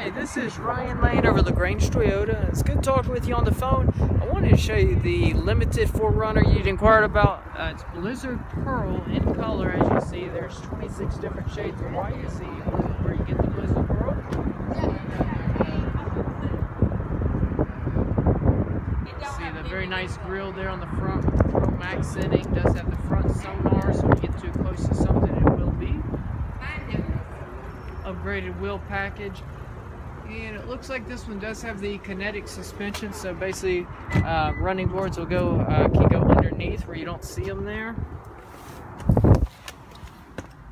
Hi, this is Ryan Lane over LaGrange Toyota. It's good talking with you on the phone. I wanted to show you the limited 4Runner you'd inquired about. Uh, it's Blizzard Pearl in color, as you see. There's 26 different shades of white. You see where you get the Blizzard Pearl. You see the very nice grille there on the front with the Max setting. Does have the front sonar, so when you get too close to something, it will beep upgraded wheel package and it looks like this one does have the kinetic suspension so basically uh, running boards will go uh, can go underneath where you don't see them there.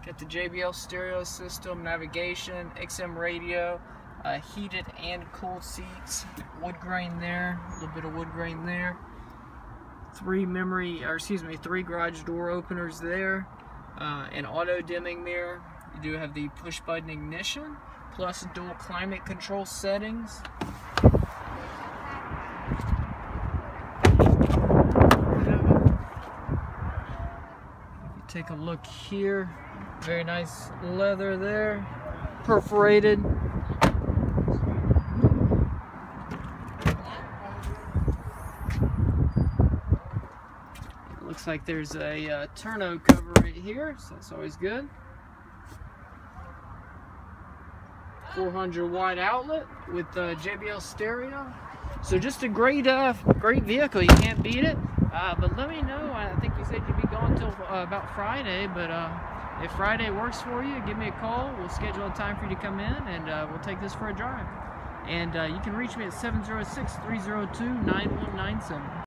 Got the JBL stereo system navigation XM radio uh, heated and cooled seats wood grain there a little bit of wood grain there. Three memory or excuse me three garage door openers there uh, an auto dimming mirror you do have the push button ignition plus dual climate control settings. take a look here, very nice leather there, perforated. looks like there's a uh, tonneau cover right here, so that's always good. 400 watt outlet with uh, JBL stereo. So just a great, uh, great vehicle. You can't beat it. Uh, but let me know. I think you said you'd be gone till uh, about Friday. But uh, if Friday works for you, give me a call. We'll schedule a time for you to come in, and uh, we'll take this for a drive. And you can reach me at 706-302-9197.